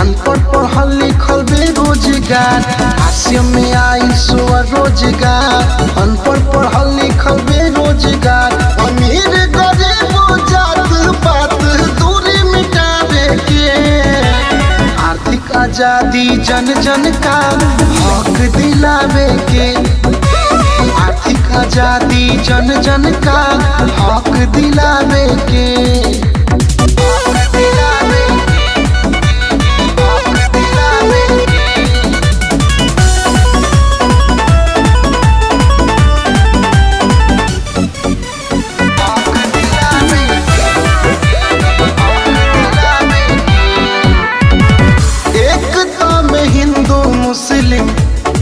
अनपढ़ पढ़ल लिखल बेरोजगार। हास्य में आई सो रोज़गार। अनपढ़ पढ़ल लिखल बेरोजगार। अमीर गरीबों जात पात दूरी मिटावे के। आर्थिक आज़ादी, जन जन का हक दिलावे के। आर्थिक आज़ादी, जन जन का हक दिलावे के। मुस्लिम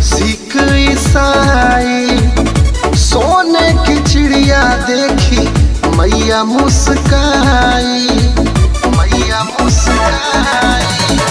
सिख ईसाई सोने की चिड़िया देखी मैया मुस्काई मैया मुस्काई।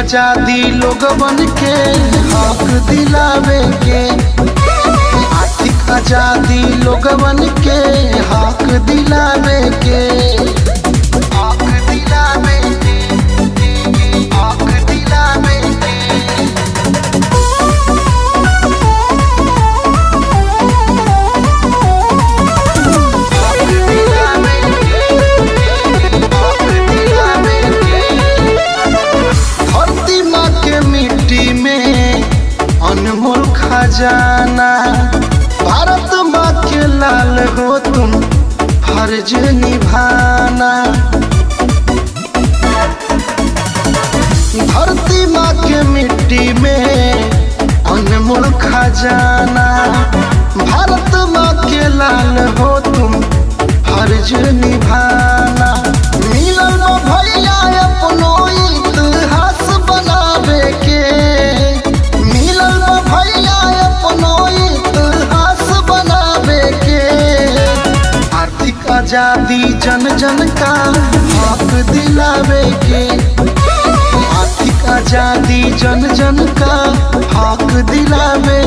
आज़ादी लोगवन के हक दिलावे के। आर्थिक आज़ादी लोगवन के हक दिलावे के। हो तुम फ़र्ज़ निभाना। धरती माँ के मिट्टी में अनमोल खजाना भारत माँ के लाल हो तुम फ़र्ज़ निभाना। आज़ादी जन जन का हक दिलावे के। आर्थिक आज़ादी जन जन का हक दिलावे